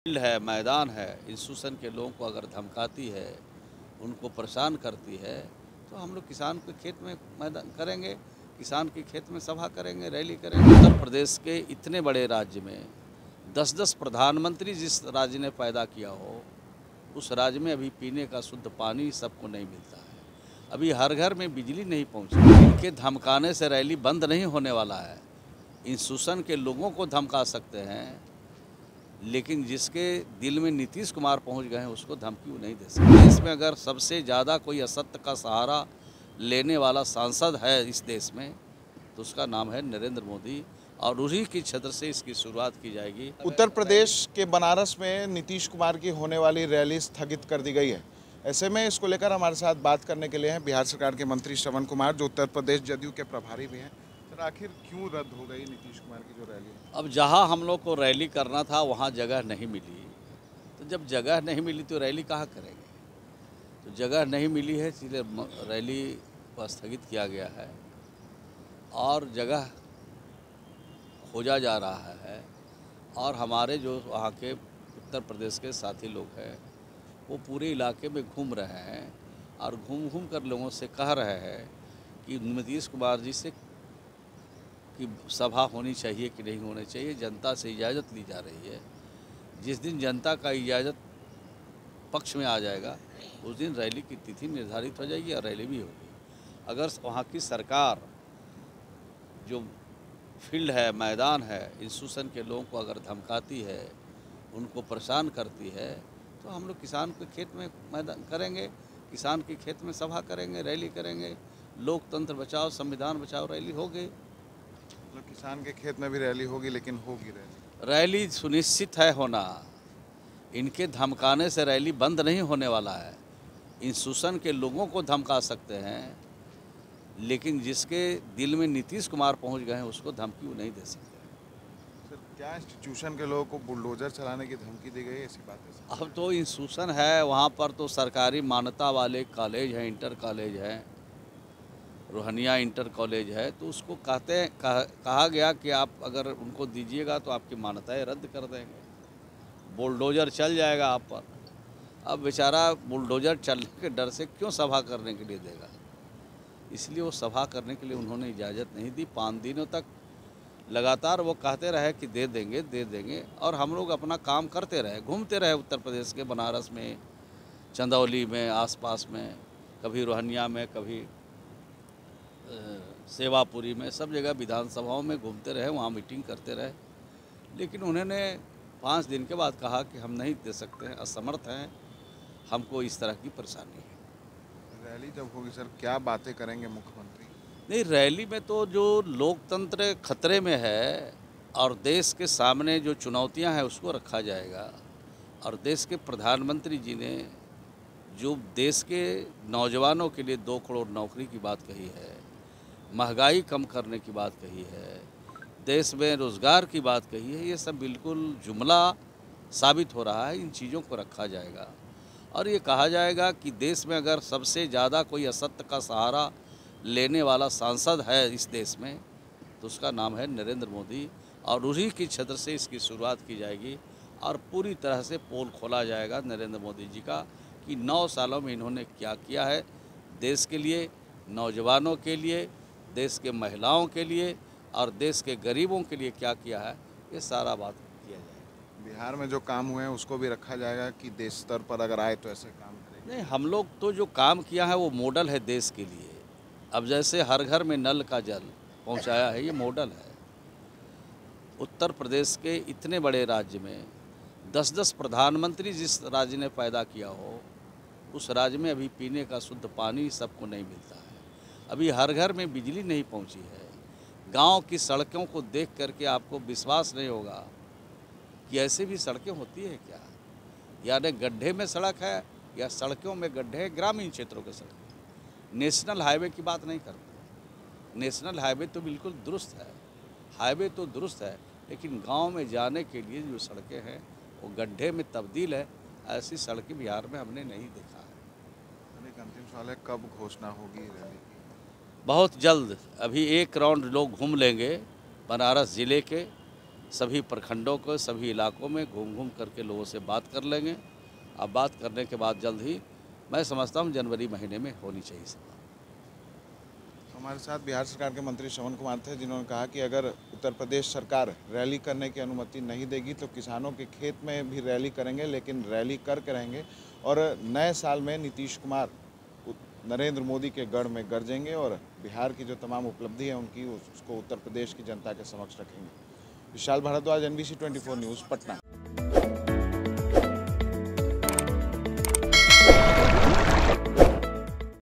Field है, मैदान है, इंस्टीट्यूशन के लोगों को अगर धमकाती है, उनको परेशान करती है तो हम लोग किसान के खेत में मैदान करेंगे, किसान के खेत में सभा करेंगे, रैली करेंगे। उत्तर प्रदेश के इतने बड़े राज्य में दस दस प्रधानमंत्री जिस राज्य ने पैदा किया हो, उस राज्य में अभी पीने का शुद्ध पानी सबको नहीं मिलता है। अभी हर घर में बिजली नहीं पहुँची। इनके धमकाने से रैली बंद नहीं होने वाला है। इंस्टीट्यूशन के लोगों को धमका सकते हैं। लेकिन जिसके दिल में नीतीश कुमार पहुँच गए हैं, उसको धमकी नहीं दे सकते। देश में अगर सबसे ज़्यादा कोई असत्य का सहारा लेने वाला सांसद है इस देश में तो उसका नाम है नरेंद्र मोदी और उन्हीं की क्षेत्र से इसकी शुरुआत की जाएगी। उत्तर प्रदेश के बनारस में नीतीश कुमार की होने वाली रैली स्थगित कर दी गई है। ऐसे में इसको लेकर हमारे साथ बात करने के लिए हैं बिहार सरकार के मंत्री श्रवण कुमार, जो उत्तर प्रदेश जदयू के प्रभारी भी हैं। आखिर क्यों रद्द हो गई नीतीश कुमार की जो रैली? अब जहाँ हम लोग को रैली करना था, वहाँ जगह नहीं मिली। तो जब जगह नहीं मिली तो रैली कहाँ करेंगे? तो जगह नहीं मिली है, इसलिए रैली को स्थगित किया गया है। और जगह खोजा जा रहा है। और हमारे जो वहाँ के उत्तर प्रदेश के साथी लोग हैं, वो पूरे इलाके में घूम रहे हैं। और घूम घूम कर लोगों से कह रहे हैं कि नीतीश कुमार जी से कि सभा होनी चाहिए कि नहीं होनी चाहिए, जनता से इजाज़त ली जा रही है। जिस दिन जनता का इजाज़त पक्ष में आ जाएगा, उस दिन रैली की तिथि निर्धारित हो जाएगी और रैली भी होगी। अगर वहाँ की सरकार जो फ़ील्ड है, मैदान है इंस्टीट्यूशन के लोगों को अगर धमकाती है, उनको परेशान करती है तो हम लोग किसान के खेत में मैदान करेंगे, किसान के खेत में सभा करेंगे, रैली करेंगे। लोकतंत्र बचाओ, संविधान बचाओ, रैली होगी। किसान के खेत में भी रैली होगी लेकिन होगी रैली? रैली सुनिश्चित है होना। इनके धमकाने से रैली बंद नहीं होने वाला है। इंस्टीट्यूशन के लोगों को धमका सकते हैं लेकिन जिसके दिल में नीतीश कुमार पहुँच गए हैं उसको धमकी वो नहीं दे सकते। सर क्या इंस्टीट्यूशन के लोगों को बुलडोजर चलाने की धमकी दी गई ऐसी बात है अब तो इंस्टीट्यूशन है वहाँ पर तो सरकारी मान्यता वाले कॉलेज हैं इंटर कॉलेज है। रोहनिया इंटर कॉलेज है तो उसको कहते हैं कहा, कहा गया कि आप अगर उनको दीजिएगा तो आपकी मान्यताएँ रद्द कर देंगे। बुलडोजर चल जाएगा आप पर। अब बेचारा बुलडोजर चलने के डर से क्यों सभा करने के लिए देगा? इसलिए वो सभा करने के लिए उन्होंने इजाज़त नहीं दी। पाँच दिनों तक लगातार वो कहते रहे कि दे देंगे दे देंगे और हम लोग अपना काम करते रहे घूमते रहे उत्तर प्रदेश के बनारस में चंदौली में आसपास में कभी रोहनिया में कभी सेवापुरी में सब जगह विधानसभाओं में घूमते रहे वहाँ मीटिंग करते रहे। लेकिन उन्होंने पाँच दिन के बाद कहा कि हम नहीं दे सकते हैं असमर्थ हैं हमको इस तरह की परेशानी है। रैली जब होगी सर क्या बातें करेंगे मुख्यमंत्री? नहीं रैली में तो जो लोकतंत्र खतरे में है और देश के सामने जो चुनौतियाँ हैं उसको रखा जाएगा। और देश के प्रधानमंत्री जी ने जो देश के नौजवानों के लिए दो करोड़ नौकरी की बात कही है महँगाई कम करने की बात कही है, देश में रोज़गार की बात कही है, ये सब बिल्कुल जुमला साबित हो रहा है, इन चीज़ों को रखा जाएगा। और ये कहा जाएगा कि देश में अगर सबसे ज़्यादा कोई असत्य का सहारा लेने वाला सांसद है इस देश में तो उसका नाम है नरेंद्र मोदी, और उन्हीं की क्षेत्र से इसकी शुरुआत की जाएगी, और पूरी तरह से पोल खोला जाएगा नरेंद्र मोदी जी का कि नौ सालों में इन्होंने क्या किया है, देश के लिए, नौजवानों के लिए देश के महिलाओं के लिए और देश के गरीबों के लिए क्या किया है ये सारा बात किया जाएगा बिहार में जो काम हुए हैं उसको भी रखा जाएगा कि देश स्तर पर अगर आए तो ऐसे काम करें। नहीं हम लोग तो जो काम किया है वो मॉडल है देश के लिए। अब जैसे हर घर में नल का जल पहुँचाया है ये मॉडल है। उत्तर प्रदेश के इतने बड़े राज्य में दस दस प्रधानमंत्री जिस राज्य ने पैदा किया हो उस राज्य में अभी पीने का शुद्ध पानी सबको नहीं मिलता है। अभी हर घर में बिजली नहीं पहुँची है। गाँव की सड़कों को देख करके आपको विश्वास नहीं होगा कि ऐसे भी सड़कें होती है क्या? यानी गड्ढे में सड़क है या सड़कों में गड्ढे हैं, ग्रामीण क्षेत्रों के सड़क। नेशनल हाईवे की बात नहीं करते। नेशनल हाईवे तो बिल्कुल दुरुस्त है। हाईवे तो दुरुस्त है लेकिन गाँव में जाने के लिए जो सड़कें हैं वो गड्ढे में तब्दील है ऐसी सड़कें बिहार में हमने नहीं देखा है। अंतिम सवाल है कब घोषणा होगी रैली की? बहुत जल्द अभी एक राउंड लोग घूम लेंगे, बनारस ज़िले के सभी प्रखंडों को, सभी इलाकों में घूम घूम करके लोगों से बात कर लेंगे। अब बात करने के बाद जल्द ही मैं समझता हूँ जनवरी महीने में होनी चाहिए सभा। हमारे साथ बिहार सरकार के मंत्री श्रवण कुमार थे, जिन्होंने कहा कि अगर उत्तर प्रदेश सरकार रैली करने की अनुमति नहीं देगी तो किसानों के खेत में भी रैली करेंगे, लेकिन रैली करके रहेंगे और नए साल में नीतीश कुमार, नरेंद्र मोदी के गढ़ में गरजेंगे और बिहार की जो तमाम उपलब्धि है उनकी उसको उत्तर प्रदेश की जनता के समक्ष रखेंगे। Vishal Bhardwaj N B news Patna.